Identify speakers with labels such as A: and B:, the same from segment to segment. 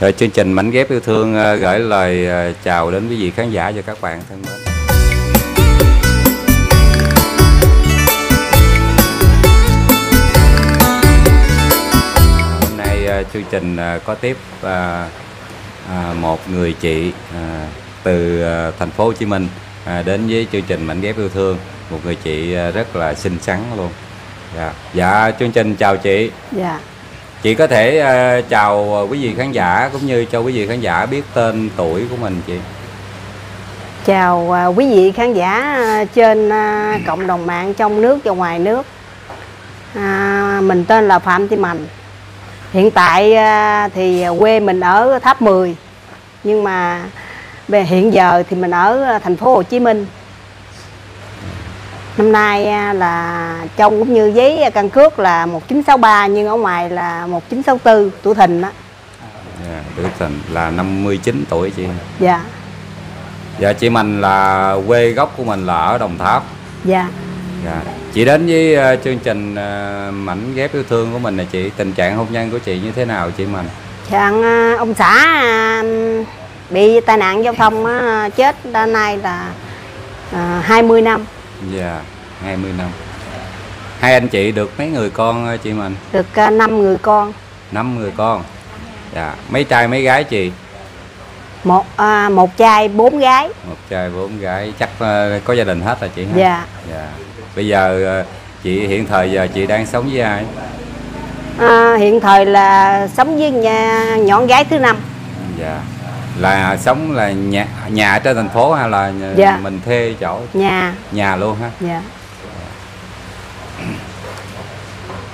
A: Rồi chương trình mảnh ghép yêu thương ờ, gửi lời ờ, chào đến quý vị khán giả và các bạn thân mến. Hôm nay ờ, chương trình có tiếp một người chị từ thành phố Hồ Chí Minh đến với chương trình mảnh ghép yêu thương, một người chị rất là xinh xắn luôn. Dạ, dạ chương trình chào chị.
B: Dạ,
A: Chị có thể uh, chào quý vị khán giả cũng như cho quý vị khán giả biết tên tuổi của mình chị.
B: chào uh, quý vị khán giả ờ, trên uh, cộng đồng mạng trong nước và ngoài nước. À, mình tên là Phạm Thị Mạnh. Hiện tại uh, thì quê mình ở Tháp 10 nhưng mà về hiện giờ thì mình ở thành phố Hồ Chí Minh. Năm nay à, là trong cũng như giấy căn cước là 1963 nhưng ở ngoài là 1964 tuổi thìn đó.
A: Dạ, tuổi tình là 59 tuổi chị.
B: Dạ,
A: Dạ chị mình là quê gốc của mình là ở Đồng Tháp.
B: dạ.
A: Dạ. Chị đến với ờ, chương trình mảnh ghép yêu thương của mình này chị, tình trạng hôn nhân của chị như thế nào chị mình?
B: Chàng à, ông xã à, bị tai nạn giao thông chết đến nay là à, 20 năm
A: Dạ, 20 năm. Hai anh chị được mấy người con ờ, chị mình?
B: được à, 5 người con
A: Năm người con. Dạ, mấy trai mấy gái chị?
B: một à, một trai bốn gái
A: Một trai bốn gái, chắc ờ, có gia đình hết rồi chị ha?
B: dạ
A: Dạ. Bây giờ ờ, chị hiện thời giờ chị đang sống với ai?
B: à, hiện thời là sống với nhà, nhỏ gái thứ năm
A: Dạ. Là sống là nhà nhà ở trên thành phố hay là nhà-
B: Dạ.
A: mình thuê chỗ
B: nhà
A: nhà luôn ha?
B: dạ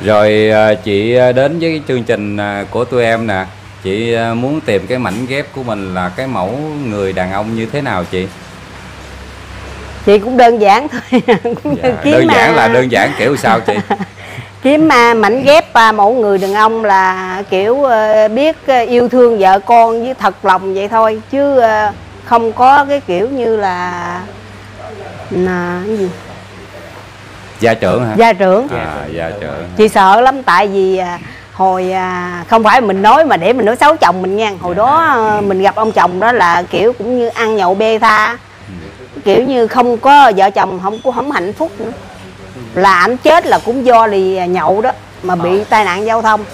A: Rồi ờ, chị đến với cái chương trình ờ, của tụi em nè Chị ờ, muốn tìm cái mảnh ghép của mình là cái mẫu người đàn ông như thế nào chị?
B: chị cũng đơn giản thôi cũng
A: Dạ, đơn giản
B: à,
A: là đơn giản kiểu sao chị?
B: kiếm mà mảnh ghép à, mẫu người đàn ông là kiểu ờ, biết ờ, yêu thương vợ con với thật lòng vậy thôi. Chứ ờ, không có cái kiểu như là là cái gì?
A: Gia trưởng hả?
B: gia trưởng.
A: À, gia trưởng.
B: Chị sợ lắm tại vì à, hồi à, không phải mình nói mà để mình nói xấu chồng mình nha. Hồi đó à, mình gặp ông chồng đó là kiểu cũng như ăn nhậu bê tha. Kiểu như không có vợ chồng không có không hạnh phúc nữa là ảnh chết là cũng do lì nhậu đó mà bị tai nạn giao thông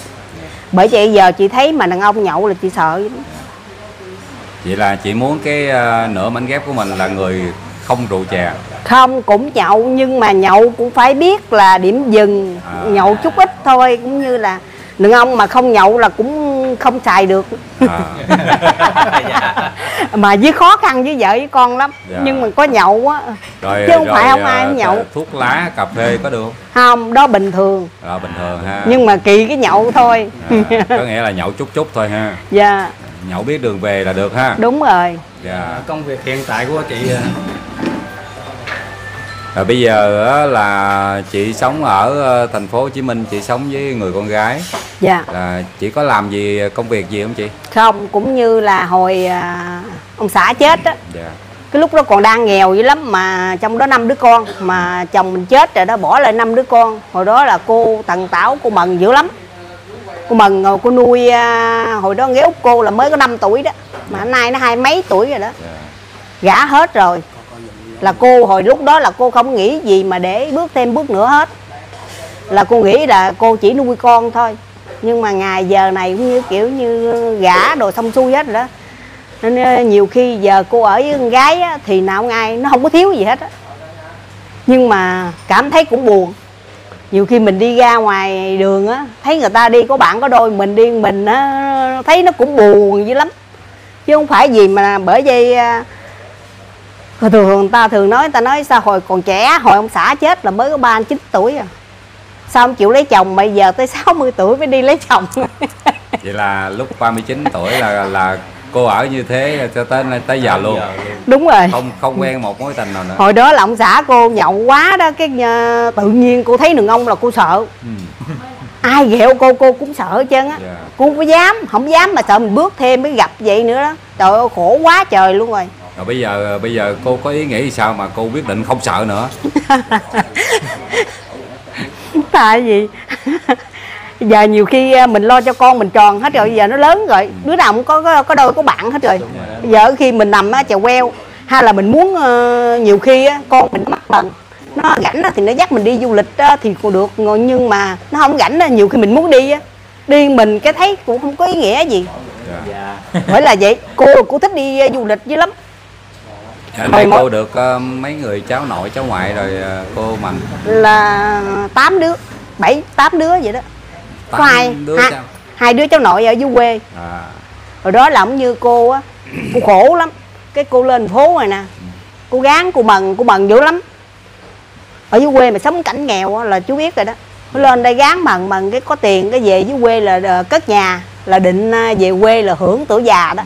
B: bởi vậy giờ chị thấy mà đàn ông nhậu là chị sợ lắm.
A: Vậy là chị muốn cái ờ, nửa mảnh ghép của mình là người không rượu chè
B: không cũng nhậu nhưng mà nhậu cũng phải biết là điểm dừng
A: À.
B: nhậu chút ít thôi cũng như là đàn ông mà không nhậu là cũng không xài được.
A: À,
B: mà với khó khăn với vợ với con lắm.
A: Dạ.
B: nhưng mà có nhậu á
A: Rồi,
B: chứ không
A: rồi,
B: phải không
A: ờ,
B: ai nhậu.
A: Thuốc lá, cà phê có được không?
B: không đó bình thường.
A: Rồi bình thường ha.
B: Nhưng mà kỳ cái nhậu thôi.
A: À, Có nghĩa là nhậu chút chút thôi ha.
B: Dạ.
A: Nhậu biết đường về là được ha.
B: Đúng rồi.
A: Dạ.
C: Công việc hiện tại của chị à,
A: Rồi bây giờ là chị sống ở ờ, thành phố Hồ Chí Minh, chị sống với người con gái.
B: Dạ.
A: Là chị có làm gì công việc gì không chị?
B: không cũng như là hồi à, ông xã chết á.
A: Dạ.
B: cái lúc đó còn đang nghèo dữ lắm mà trong đó năm đứa con mà chồng mình chết rồi đó bỏ lại năm đứa con. Hồi đó là cô tần tảo cô mần dữ lắm. Cô mần rồi cô nuôi à, hồi đó ghé út cô là mới có 5 tuổi đó. Mà nay nó hai mấy tuổi rồi đó.
A: Dạ.
B: gả hết rồi là cô hồi lúc đó là cô không nghĩ gì mà để bước thêm bước nữa hết. Là cô nghĩ là cô chỉ nuôi con thôi. Nhưng mà ngày giờ này cũng như kiểu như gả đồ xong xuôi hết rồi đó. Nên ờ, nhiều khi giờ cô ở với con gái á, thì nào ngay nó không có thiếu gì hết á. Nhưng mà cảm thấy cũng buồn. Nhiều khi mình đi ra ngoài đường á thấy người ta đi có bạn có đôi mình đi mình á thấy nó cũng buồn dữ lắm. Chứ không phải gì mà bởi vì à, thường thường người ta thường nói người ta nói sao hồi còn trẻ hồi ông xã chết là mới có ba chín tuổi à sao không chịu lấy chồng mà giờ tới 60 tuổi mới đi lấy chồng
A: Vậy là lúc 39 tuổi là là cô ở như thế cho tới tới giờ luôn.
B: đúng rồi
A: Không không quen một mối tình nào nữa.
B: hồi đó là ông xã cô nhậu quá đó cái ờ, tự nhiên cô thấy đàn ông là cô sợ
A: Ừ.
B: ai ghẹo cô cô cũng sợ hết trơn á
A: Dạ.
B: cô không có dám không dám mà sợ mình bước thêm mới gặp vậy nữa đó trời ơi khổ quá trời luôn rồi
A: Rồi bây giờ bây giờ cô có ý nghĩ sao mà cô quyết định không sợ nữa?
B: tại vì giờ nhiều khi à, mình lo cho con mình tròn hết rồi giờ nó lớn rồi đứa nào cũng có có, có đôi có bạn hết rồi. Giờ khi mình nằm á chèo queo hay là mình muốn ờ, nhiều khi á, con mình mắc bệnh nó rảnh á, thì nó dắt mình đi du lịch á, thì cũng được Ngồi nhưng mà nó không rảnh á, nhiều khi mình muốn đi á đi mình cái thấy cũng không có ý nghĩa gì.
A: Dạ.
C: dạ.
B: Bởi là vậy cô cô thích đi ờ, du lịch dữ lắm Hồi mỗi-
A: cô được ờ, mấy người cháu nội cháu ngoại rồi ờ, cô Mạnh?
B: Là tám đứa bảy tám đứa vậy đó. Có hai
A: đứa
B: hai,
A: cháu.
B: hai đứa cháu nội ở dưới quê.
A: À,
B: hồi đó là cũng như cô á cô khổ lắm. Cái cô lên phố rồi nè cô gán cô mần cô mần dữ lắm. Ở dưới quê mà sống cảnh nghèo á, là chú biết rồi đó. Nó lên đây gán mần mần cái có tiền cái về dưới quê là ờ, cất nhà là định về quê là hưởng tuổi già đó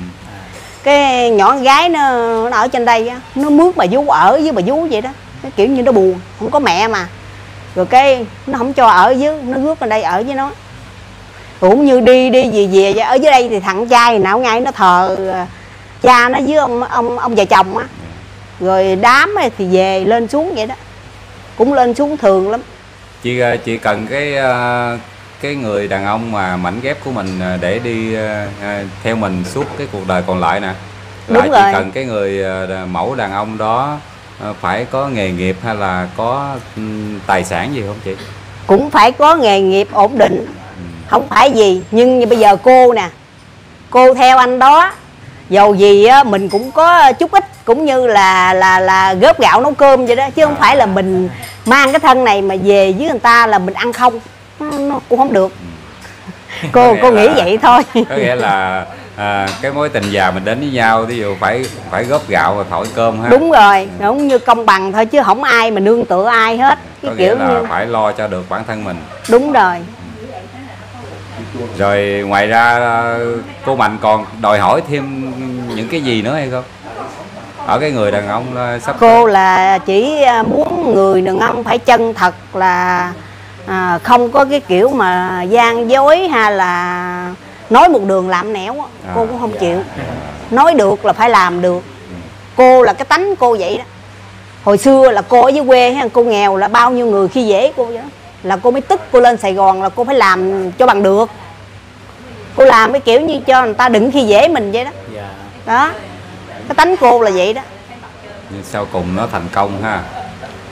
B: cái nhỏ con gái nó, nó ở trên đây á nó mướt bà vú ở với bà vú vậy đó. Cái kiểu như nó buồn không có mẹ mà. Rồi cái nó không cho ở dưới nó rước lên đây ở với nó. Cũng như đi đi về về ở dưới đây thì thằng trai nào ngay nó thờ à, cha nó với ông ông ông già chồng á. Rồi đám thì về lên xuống vậy đó. Cũng lên xuống thường lắm.
A: Chị à, chị cần cái à, cái người đàn ông mà mảnh ghép của mình ờ, để đi ờ, ờ, theo mình suốt cái cuộc đời còn lại nè. Là
B: Đúng
A: chị
B: rồi.
A: cần cái người mẫu đàn ông đó phải có nghề nghiệp hay là có ừm, tài sản gì không chị?
B: Cũng phải có nghề nghiệp ổn định không phải gì. Nhưng như bây giờ cô nè cô theo anh đó dầu gì á mình cũng có chút ít cũng như là là là góp gạo nấu cơm vậy đó. Chứ không phải là mình mang cái thân này mà về với người ta là mình ăn không nó, nó cũng không được. Cô
A: Có nghĩa
B: cô nghĩ
A: là-
B: vậy thôi.
A: có nghĩa là à, cái mối tình già mình đến với nhau ví dụ phải phải góp gạo và thổi cơm ha.
B: Đúng rồi cũng như công bằng thôi chứ không ai mà nương tựa ai hết.
A: Có
B: cái
A: nghĩa
B: kiểu
A: là
B: như
A: phải lo cho được bản thân mình.
B: Đúng rồi.
A: Rồi ngoài ra ờ, cô mạnh còn đòi hỏi thêm những cái gì nữa hay không? Ở cái người đàn ông ờ, sắp
B: cô là chỉ à, muốn người đàn ông phải chân thật là à, không có cái kiểu mà gian dối hay là nói một đường làm nẻo á. cô
A: À,
B: cũng không chịu. Nói được là phải làm được. Cô là cái tánh cô vậy đó. Hồi xưa là cô ở dưới quê ha, cô nghèo là bao nhiêu người khi dễ cô vậy đó. là cô mới tức cô lên sài gòn là cô phải làm cho bằng được. Cô làm cái kiểu như cho người ta đừng khi dễ mình vậy đó.
C: Dạ.
B: Đó. Cái tánh cô là vậy đó.
A: Nhưng sau cùng nó thành công ha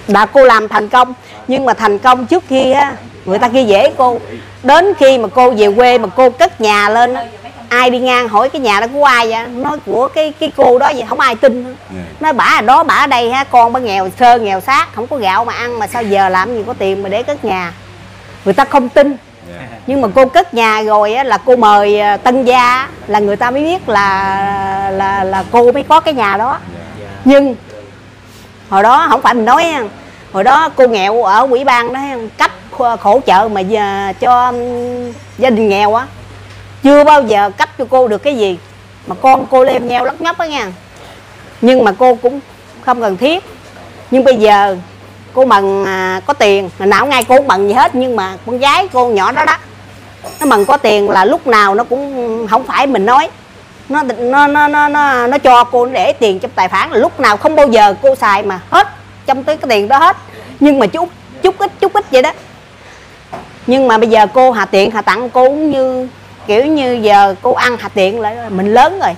B: là cô làm thành công nhưng mà thành công trước khi á người ta kia dễ cô. Đến khi mà cô về quê mà cô cất nhà lên á ai đi ngang hỏi cái nhà đó của ai vậy? Nói của cái cái cô đó vậy không ai tin.
A: Dạ.
B: nói bả ở đó bả ở đây ha con bả nghèo sơ nghèo xác không có gạo mà ăn mà sao giờ làm gì có tiền mà để cất nhà. Người ta không tin. Nhưng mà cô cất nhà rồi á là cô mời à, tân gia là người ta mới biết là là là cô mới có cái nhà đó. Nhưng hồi đó không phải mình nói hồi đó cô nghèo ở quỹ ban đó cấp khổ trợ mà giờ cho um, gia đình nghèo á. Chưa bao giờ cấp cho cô được cái gì. Mà con cô lem nheo lắc nhóc á nha. Nhưng mà cô cũng không cần thiết. Nhưng bây giờ cô mần à, có tiền. Mà nào ngay cô cũng mần gì hết. Nhưng mà con gái cô nhỏ đó đó nó mần có tiền là lúc nào nó cũng không phải mình nói nó nó nó nó nó, nó cho cô để tiền trong tài khoản là lúc nào không bao giờ cô xài mà hết trong tới cái tiền đó hết. Nhưng mà chút chút ít chút ít vậy đó. Nhưng mà bây giờ cô hà tiện hà tặng cô cũng như kiểu như giờ cô ăn hà tiện lại mình lớn rồi.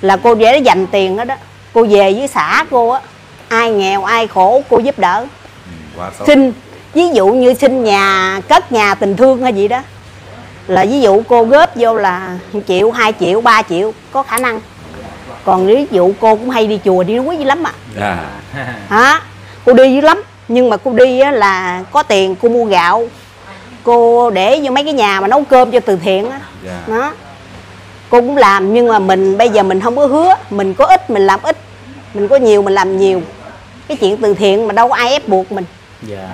B: Là cô dễ dành tiền đó đó. Cô về với xã cô á ai nghèo ai khổ cô giúp đỡ.
A: Ừ,
B: xin ví dụ như xin nhà cất nhà tình thương hay gì đó là ví dụ cô góp vô là 1 triệu 2 triệu 3 triệu có khả năng. Còn ví dụ cô cũng hay đi chùa đi núi dữ lắm à.
A: Dạ.
B: hả? Cô đi dữ lắm nhưng mà cô đi á, là có tiền cô mua gạo. Cô để vô mấy cái nhà mà nấu cơm cho từ thiện á.
A: Dạ.
B: đó. Cô cũng làm nhưng mà mình bây giờ mình không có hứa. Mình có ít mình làm ít. Mình có nhiều mình làm nhiều. Cái chuyện từ thiện mà đâu có ai ép buộc mình.
C: Dạ.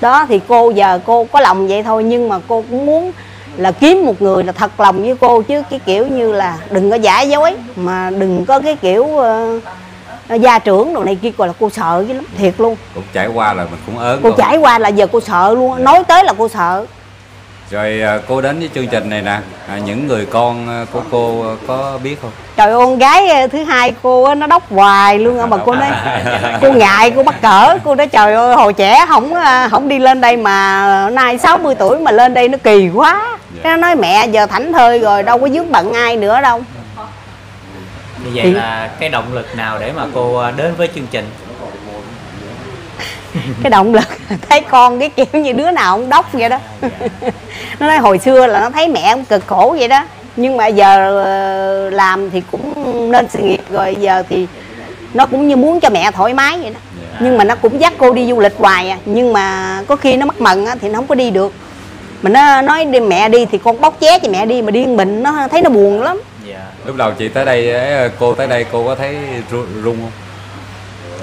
B: Đó thì cô giờ cô có lòng vậy thôi nhưng mà cô cũng muốn là kiếm một người là thật lòng với cô chứ cái kiểu như là đừng có giả dối mà đừng có cái kiểu uh, gia trưởng đồ này kia gọi là cô sợ chứ lắm thiệt luôn
A: cũng trải qua là mình cũng ớn
B: cô
A: rồi.
B: trải qua là giờ cô sợ luôn á. nói tới là cô sợ
A: rồi à, cô đến với chương trình này nè à, những người con của cô có biết không
B: trời ơi con gái ờ, thứ hai cô á, nó đốc hoài luôn á mà cô nói cô ngại cô mắc cỡ cô nói trời ơi hồi trẻ không ờ, không đi lên đây mà nay 60 tuổi mà lên đây nó kỳ quá
A: Dạ.
B: Cái nó nói mẹ giờ thảnh thơi rồi đâu có dướng bận ai nữa đâu.
D: Như vậy
B: Thì-
D: là cái động lực nào để mà cô à, đến với chương trình?
B: Cái động lực thấy con cái kiểu như đứa nào cũng đốc vậy đó. Nó nói hồi xưa là nó thấy mẹ cũng cực khổ vậy đó. Nhưng mà giờ ờ, làm thì cũng nên sự nghiệp rồi giờ thì nó cũng như muốn cho mẹ thoải mái vậy đó.
A: Dạ.
B: nhưng mà nó cũng dắt cô đi du lịch hoài à. Nhưng mà có khi nó mắc mần á, thì nó không có đi được mà nó nói đi mẹ đi thì con bóc ché cho mẹ đi mà đi một mình nó thấy nó buồn lắm.
D: Dạ.
A: Lúc đầu chị tới đây cô tới đây cô có thấy ru- run không?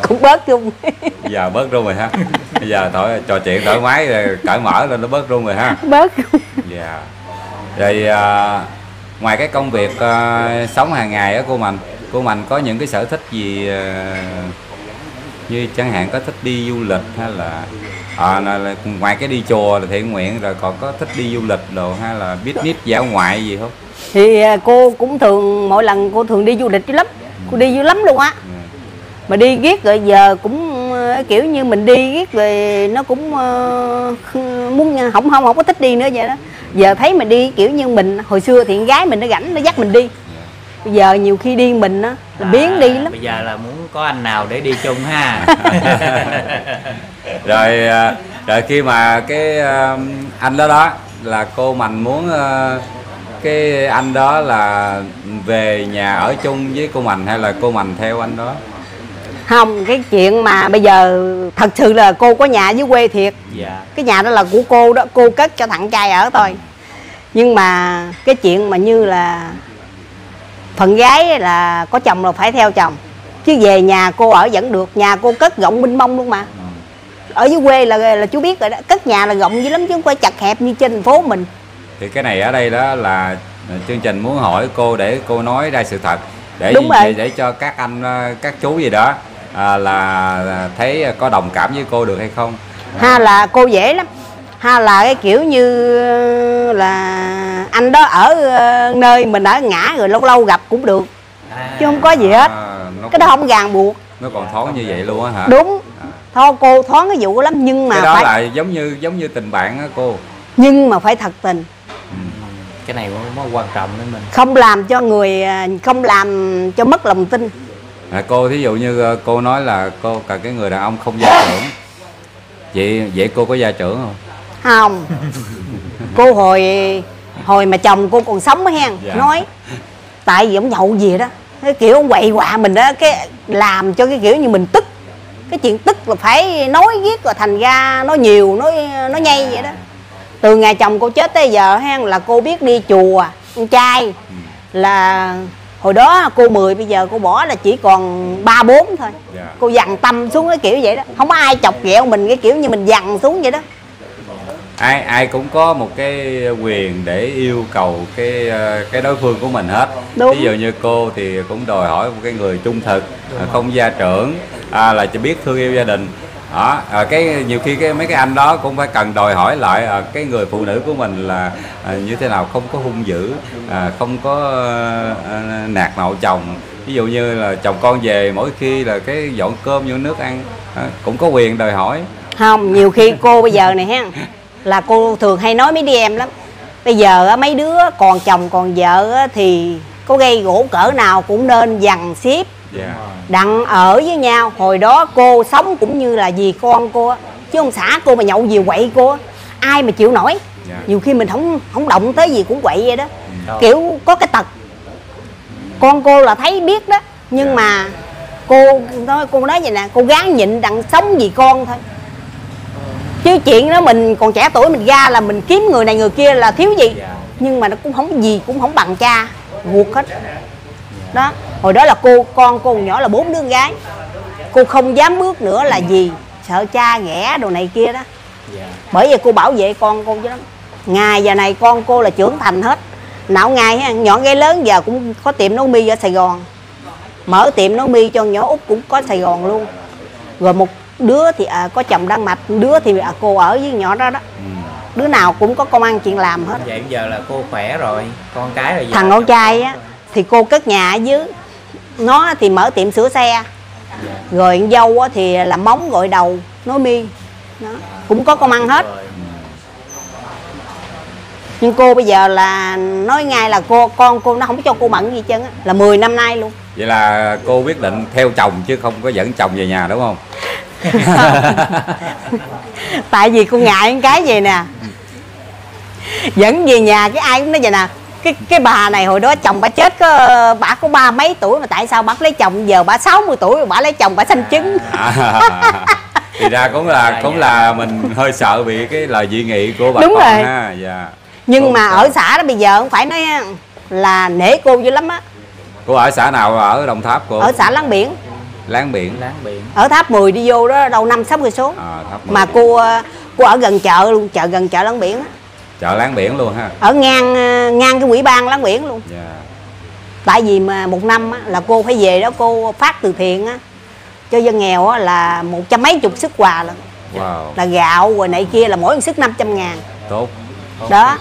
B: Cũng bớt chung
A: giờ bớt run rồi ha. Bây giờ thoải trò chuyện thoải mái cởi mở lên nó bớt run rồi ha.
B: Bớt
A: dạ. Rồi à, ngoài cái công việc à, sống hàng ngày á cô mạnh cô mạnh có những cái sở thích gì à, như chẳng hạn có thích đi du lịch hay là à, là, là ngoài cái đi chùa là thiện nguyện rồi còn có thích đi du lịch đồ hay là business dã ngoại gì không?
B: Thì à, cô cũng thường mỗi lần cô thường đi du lịch dữ lắm. Cô đi dữ lắm luôn á.
A: Ừ.
B: mà đi ghét rồi giờ cũng ờ, kiểu như mình đi ghét rồi nó cũng không- muốn không không không có thích đi nữa vậy đó. Giờ thấy mình đi kiểu như mình hồi xưa thì con gái mình nó rảnh nó dắt mình đi. Bây giờ nhiều khi đi mình á là biến đi lắm.
D: bây giờ là muốn có anh nào để đi chung ha
A: rồi à, rồi khi mà cái à, anh đó đó là cô mạnh muốn à, cái anh đó là về nhà ở chung với cô mạnh hay là cô mạnh theo anh đó?
B: Không cái chuyện mà bây giờ thật sự là cô có nhà dưới quê thiệt.
D: Dạ.
B: Cái nhà đó là của cô đó cô cất cho thằng trai ở thôi. Nhưng mà cái chuyện mà như là phần gái là có chồng là phải theo chồng. Chứ về nhà cô ở vẫn được nhà cô cất rộng minh mông luôn mà ở dưới quê là là chú biết rồi đó. Cất nhà là rộng dữ lắm chứ không phải chặt hẹp như trên thành phố mình.
A: Thì cái này ở đây đó là chương trình muốn hỏi cô để cô nói ra sự thật. Để
B: Đúng
A: gì-
B: rồi.
A: để, cho các anh à, các chú gì đó à, là thấy có đồng cảm với cô được hay không?
B: Ha là cô dễ lắm. Ha là cái kiểu như là anh đó ở ờ, nơi mình ở ngã rồi lâu lâu gặp cũng được.
D: À,
B: chứ không có gì hết.
A: à,
B: cái đó không ràng buộc.
A: nó còn thoáng như vậy luôn á hả?
B: Đúng thôi cô thoáng cái vụ lắm nhưng mà
A: cái đó
B: phải
A: là giống như giống như tình bạn á cô.
B: Nhưng mà phải thật tình.
D: Cái này cũng mới quan trọng đến mình.
B: Không làm cho người à, không làm cho mất lòng tin.
A: À, cô thí dụ như ờ, cô nói là cô cần cái người đàn ông không gia trưởng. Vậy vậy cô có gia trưởng không?
B: Không. Cô hồi hồi mà chồng cô còn sống á hen
A: Dạ.
B: nói tại vì ông nhậu gì đó. Cái kiểu ông quậy quạ mình đó cái làm cho cái kiểu như mình tức cái chuyện tức là phải nói ghét rồi thành ra nói nhiều nói nói nhây vậy đó. Từ ngày chồng cô chết tới giờ hen là cô biết đi chùa con trai. Là hồi đó cô 10 bây giờ cô bỏ là chỉ còn ba bốn thôi.
A: Dạ.
B: cô dằn tâm xuống cái kiểu vậy đó. Không có ai chọc ghẹo mình cái kiểu như mình dằn xuống vậy đó
A: ai ai cũng có một cái quyền để yêu cầu cái ờ, cái đối phương của mình hết.
B: Đúng.
A: ví dụ như cô thì cũng đòi hỏi một cái người trung thực à, không gia trưởng à, là chỉ biết thương yêu gia đình. Đó à, cái nhiều khi cái mấy cái anh đó cũng phải cần đòi hỏi lại à, cái người phụ nữ của mình là à, như thế nào không có hung dữ à, không có à, nạt nộ chồng. Ví dụ như là chồng con về mỗi khi là cái dọn cơm dọn nước ăn à, cũng có quyền đòi hỏi.
B: Không nhiều khi cô bây giờ này ha là cô thường hay nói mấy đứa em lắm. Bây giờ mấy đứa còn chồng còn vợ thì có gây gỗ cỡ nào cũng nên dằn xếp
A: dạ.
B: đặng ở với nhau. Hồi đó cô sống cũng như là dì con cô chứ không xã cô mà nhậu gì quậy cô ai mà chịu nổi.
A: Dạ.
B: nhiều khi mình không không động tới gì cũng quậy vậy đó.
D: Rồi.
B: kiểu có cái tật. Con cô là thấy biết đó nhưng
A: Dạ.
B: mà cô nói cô nói vậy nè cô gán nhịn đặng sống vì con thôi chứ chuyện đó mình còn trẻ tuổi mình ra là mình kiếm người này người kia là thiếu gì.
D: Dạ.
B: nhưng mà nó cũng không gì cũng không bằng cha ruột hết. Đó hồi đó là cô con cô nhỏ là bốn đứa con gái. Cô không dám bước nữa là gì sợ cha ghẻ đồ này kia đó.
D: Dạ.
B: Bởi vì cô bảo vệ con cô chứ lắm. Ngày giờ này con cô là trưởng thành hết. Nào ngày nhỏ gái lớn giờ cũng có tiệm nấu mi ở sài gòn. Mở tiệm nấu mi cho nhỏ út cũng có sài gòn luôn. Rồi một đứa thì à, có chồng đan mạch đứa thì à, cô ở với nhỏ đó đó.
A: Ừ.
B: đứa nào cũng có công ăn chuyện làm hết.
D: Vậy giờ là cô khỏe rồi con cái rồi
B: thằng con trai á thì cô cất nhà ở dưới. Nó thì mở tiệm sửa xe. Rồi con dâu á thì làm móng gội đầu nối mi. Đó. cũng có công ăn hết.
D: Rồi.
B: nhưng cô bây giờ là nói ngay là cô con cô nó không cho cô mận gì hết trơn á là 10 năm nay luôn.
A: Vậy là cô quyết định theo chồng chứ không có dẫn chồng về nhà đúng không
B: tại vì cô ngại cái gì nè. Dẫn về nhà cái ai cũng nói vậy nè cái cái bà này hồi đó chồng bà chết có bà có ba mấy tuổi mà tại sao bà lấy chồng? Giờ bà 60 tuổi mà bà lấy chồng bà sanh trứng
A: thì ra cũng là cũng là mình hơi sợ bị cái lời dị nghị của bà
B: Đúng
A: con
B: rồi.
A: ha dạ.
B: Nhưng
A: Cô
B: mà
A: sợ.
B: ở xã đó bây giờ không phải nói là nể cô dữ lắm á.
A: Cô ở xã nào? Ở đồng tháp cô
B: ở xã láng biển
A: láng biển.
D: Láng biển.
B: Ở tháp 10 đi vô đó đâu năm sáu cây số.
A: À, tháp Mười.
B: mà cô cô ở gần chợ luôn chợ gần chợ láng biển á.
A: Chợ láng biển luôn ha.
B: Ở ngang ờ, ngang cái quỹ ban láng biển luôn.
A: Dạ.
B: Tại vì mà một năm á, là cô phải về đó cô phát từ thiện á. Cho dân nghèo á, là một trăm mấy chục sức quà là,
A: wow.
B: Là gạo rồi này kia là mỗi một sức 500 ngàn.
A: Tốt.
B: Đó.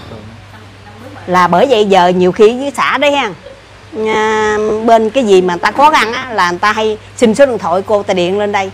B: Là bởi vậy giờ nhiều khi với xã đấy ha à, bên cái gì mà người ta khó khăn á là người ta hay xin số điện thoại cô ta điện lên đây.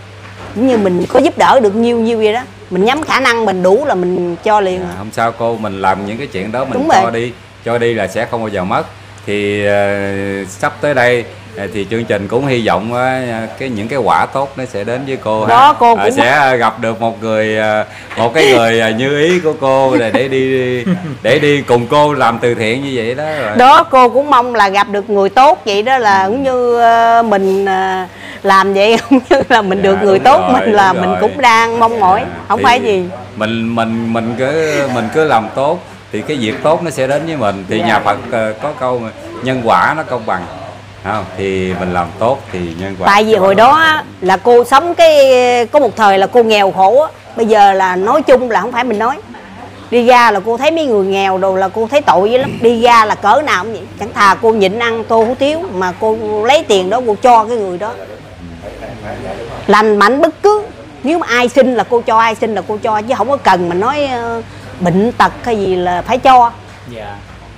B: Cũng như mình có giúp đỡ được nhiêu nhiêu vậy đó. Mình nhắm khả năng mình đủ là mình cho liền.
A: À, không sao cô mình làm những cái chuyện đó mình
B: Đúng
A: cho
B: rồi.
A: đi. Cho đi là sẽ không bao giờ mất. Thì ờ, sắp tới đây thì chương trình cũng hy vọng ờ, cái những cái quả tốt nó sẽ đến với cô
B: Đó,
A: ha.
B: cô
A: Ờ,
B: cũng-
A: sẽ gặp được một người ờ, một cái người ờ, như ý của cô để để đi để đi cùng cô làm từ thiện như vậy đó rồi.
B: đó cô cũng mong là gặp được người tốt vậy đó là cũng như ờ, mình ờ, làm vậy cũng như là mình
A: Dạ,
B: được người tốt
A: rồi,
B: mình là mình
A: rồi.
B: cũng đang mong mỏi
A: Dạ,
B: không phải gì
A: mình mình mình cứ mình cứ làm tốt thì cái việc tốt nó sẽ đến với mình thì
B: Dạ.
A: nhà Phật ờ, có câu mà, nhân quả nó công bằng không thì mình làm tốt thì nhân quả
B: tại vì hồi đó á, là cô sống cái có một thời là cô nghèo khổ á. Bây giờ là nói chung là không phải mình nói. Đi ra là cô thấy mấy người nghèo đồ là cô thấy tội dữ lắm. Đi ra là cỡ nào cũng vậy. Chẳng thà cô nhịn ăn tô hủ tiếu mà cô lấy tiền đó cô cho cái người đó. Lành mạnh bất cứ. Nếu mà ai xin là cô cho ai xin là cô cho. Chứ không có cần mà nói ờ, bệnh tật hay gì là phải cho.
D: Dạ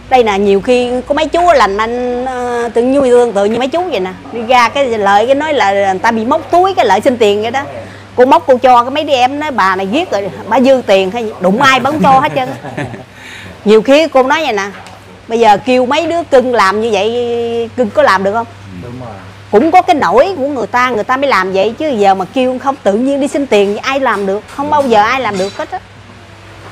B: đây là nhiều khi có mấy chú lành mạnh uh, tự như tương tự như mấy chú vậy nè đi ra cái lợi cái nói là người ta bị móc túi cái lợi xin tiền vậy đó. Cô móc cô cho cái mấy đứa em nói bà này giết rồi bà dư tiền hay đụng ai bắn cho hết trơn. Nhiều khi cô nói vậy nè bây giờ kêu mấy đứa cưng làm như vậy cưng có làm được không?
D: Đúng rồi.
B: Cũng có cái nổi của người ta người ta mới làm vậy chứ giờ mà kêu không tự nhiên đi xin tiền ai làm được không bao giờ ai làm được hết á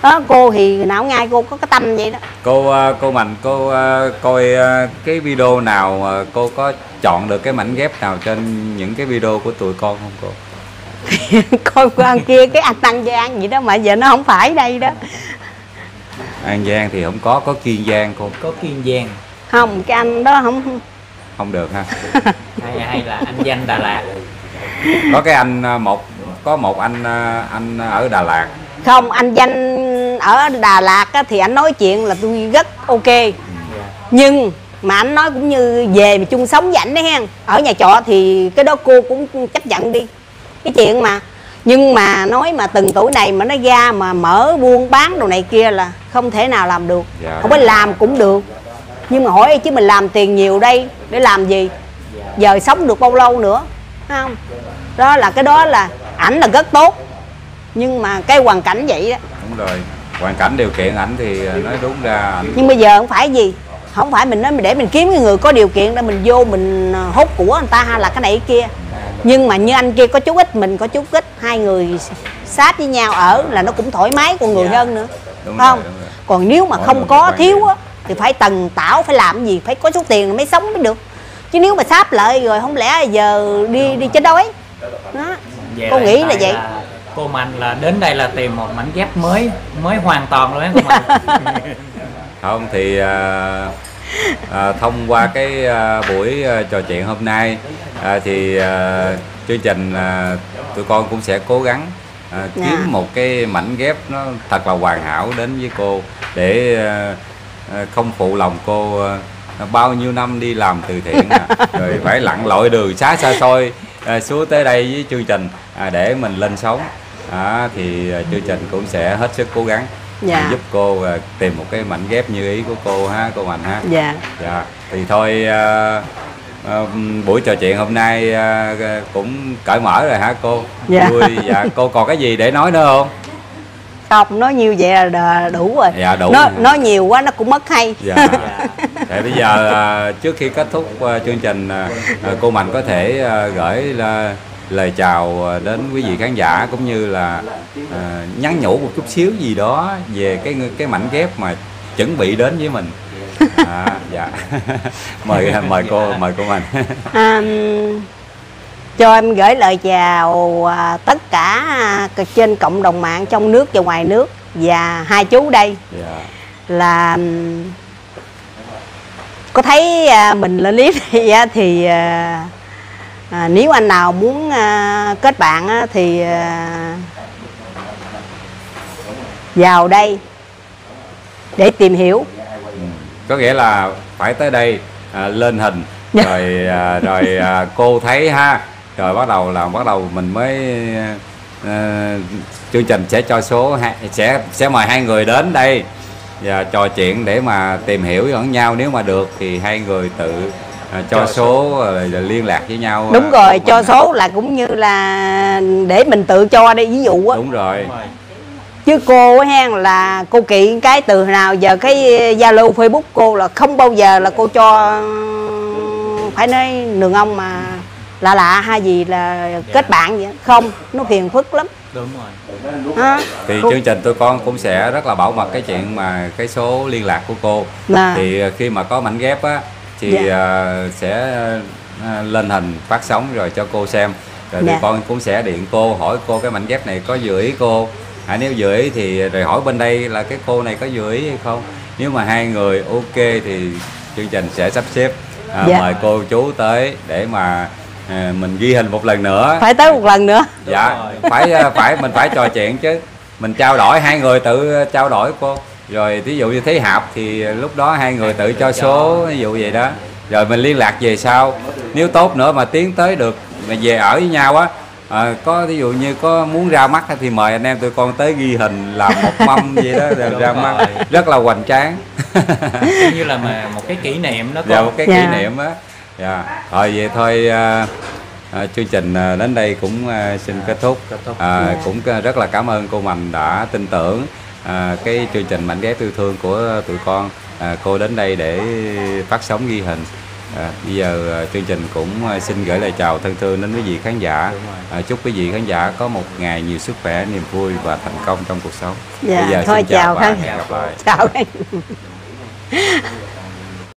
B: đó cô thì nào ngay cô có cái tâm vậy đó.
A: Cô ờ, cô mạnh cô ờ, coi ờ, cái video nào ờ, cô có chọn được cái mảnh ghép nào trên những cái video của tụi con không cô?
B: Coi qua ăn kia cái anh tăng giang vậy đó mà giờ nó không phải đây đó.
A: An giang thì không có có kiên giang cô.
D: Có kiên giang.
B: Không cái anh đó không
A: không được ha.
D: Hay hay là anh danh đà lạt.
A: Có cái anh một có một anh anh ở đà lạt.
B: Không anh danh ở đà lạt á, thì anh nói chuyện là tôi rất ok. Nhưng mà anh nói cũng như về mà chung sống với ảnh đấy hen. Ở nhà trọ thì cái đó cô cũng chấp nhận đi. Cái chuyện mà nhưng mà nói mà từng tuổi này mà nó ra mà mở buôn bán đồ này kia là không thể nào làm được.
A: Dạ.
B: không phải làm cũng được. Nhưng mà hỏi chứ mình làm tiền nhiều đây để làm gì? Giờ sống được bao lâu nữa Thấy không? Đó là cái đó là ảnh là rất tốt. Nhưng mà cái hoàn cảnh vậy đó
A: đúng rồi hoàn cảnh điều kiện ảnh thì ờ, nói đúng ra ảnh
B: nhưng bây giờ không phải gì. Không phải mình nói để mình kiếm cái người có điều kiện để mình vô mình ờ, hốt của người ta hay là cái này cái kia. Nhưng mà như anh kia có chút ít mình có chút ít. Hai người sát với nhau ở là nó cũng thoải mái con người
D: Dạ.
B: hơn nữa.
A: Đúng
B: không
A: rồi, đúng rồi.
B: còn nếu mà
A: Mỗi
B: không có thiếu á thì phải tần tảo phải làm cái gì? Phải có số tiền mới sống mới được. Chứ nếu mà sáp lợi rồi không lẽ giờ đi đi chết đói? Đó.
D: Vậy
B: cô nghĩ là vậy
D: cô mạnh là đến đây là tìm một mảnh ghép mới mới hoàn toàn luôn á cô mạnh.
A: Không thì à, à, thông qua cái à, buổi à, trò chuyện hôm nay à, thì à, chương trình à, tụi con cũng sẽ cố gắng à, kiếm
B: Dạ.
A: một cái mảnh ghép nó thật là hoàn hảo đến với cô để à, à, không phụ lòng cô à, bao nhiêu năm đi làm từ thiện à, rồi phải lặn lội đường xá xa xôi à, xuống tới đây với chương trình à, để mình lên sóng à, thì à, chương trình cũng sẽ hết sức cố gắng
B: Dạ.
A: giúp cô à, tìm một cái mảnh ghép như ý của cô ha cô Mạnh ha.
B: Dạ.
A: Dạ. Thì thôi à, à, buổi trò chuyện hôm nay à, cũng cởi mở rồi hả cô?
B: Dạ.
A: vui. Dạ cô còn cái gì để nói nữa không?
B: Không nói nhiều vậy là đủ rồi.
A: Dạ, đủ
B: nói, nói nhiều quá nó cũng mất hay.
A: Dạ. Thì bây giờ à, trước khi kết thúc à, chương trình à, cô Mạnh có thể à, gửi là lời chào à, đến quý vị khán giả cũng như là à, nhắn nhủ một chút xíu gì đó về cái cái mảnh ghép mà chuẩn bị đến với mình. À, dạ. Mời mời cô mời cô Mạnh.
B: À, cho em gửi lời chào à, tất cả à, trên cộng đồng mạng trong nước và ngoài nước và hai chú đây.
A: Dạ.
B: Là có thấy à, mình lên clip á, thì à, nếu anh nào muốn à, kết bạn á, thì à, vào đây để tìm hiểu
A: có nghĩa là phải tới đây à, lên hình
B: Dạ.
A: rồi à, rồi à, cô thấy ha rồi bắt đầu là bắt đầu mình mới à, chương trình sẽ cho số hai, sẽ sẽ mời hai người đến đây và trò chuyện để mà tìm hiểu lẫn nhau nếu mà được thì hai người tự à, cho số rồi, rồi liên lạc với nhau
B: đúng
A: à,
B: rồi cho số là cũng như là để mình tự cho đi ví dụ á.
A: Đúng rồi.
D: Đúng rồi.
B: chứ cô á hen là cô kỵ cái từ nào giờ cái zalo facebook cô là không bao giờ là cô cho phải nói nương ông mà lạ lạ hay gì là kết bạn vậy không nó phiền phức lắm.
D: Đúng rồi.
B: Ha
A: thì chương trình tôi con cũng sẽ rất là bảo mật cái chuyện mà cái số liên lạc của cô.
B: Là-
A: thì à, khi mà có mảnh ghép á thì
B: Dạ.
A: à, sẽ à, lên hình phát sóng rồi cho cô xem. Rồi
B: Dạ.
A: tụi con cũng sẽ điện cô hỏi cô cái mảnh ghép này có vừa ý cô. À, nếu vừa ý thì rồi hỏi bên đây là cái cô này có vừa ý hay không. Nếu mà hai người ok thì chương trình sẽ sắp xếp. À,
B: Dạ.
A: mời cô chú tới để mà à, mình ghi hình một lần nữa.
B: Phải tới một lần nữa.
A: Dạ phải ờ, phải mình phải trò chuyện chứ. Mình trao đổi hai người tự trao đổi cô rồi ví dụ như thấy hợp thì lúc đó hai người tự cho số ví dụ vậy đó. Rồi mình liên lạc về sau. Nếu tốt nữa mà tiến tới được mà về ở với nhau á ờ, có ví dụ như có muốn ra mắt thì mời anh em tụi con tới ghi hình làm một mâm gì đó rồi ra mắt. rất là hoành tráng.
D: Giống như là mà một cái kỷ niệm đó
A: dạ
D: con.
A: một cái
B: Dạ.
A: kỷ niệm á. Dạ. Rồi vậy thôi à, à, chương trình à, đến đây cũng à, xin kết thúc,
D: Kết thúc.
A: À,
B: Dạ.
A: cũng à, rất là cảm ơn cô Mạnh đã tin tưởng à, cái chương trình mảnh ghép yêu thương của tụi con à, cô đến đây để phát sóng ghi hình. À, bây giờ à, chương trình cũng à, xin gửi lời chào thân thương đến quý vị khán giả. À, chúc quý vị khán giả có một ngày nhiều sức khỏe niềm vui và thành công trong cuộc sống.
B: Dạ,
A: bây giờ
B: thôi
A: xin chào
B: chào
A: và
B: khán-
A: hẹn gặp lại.
B: Chào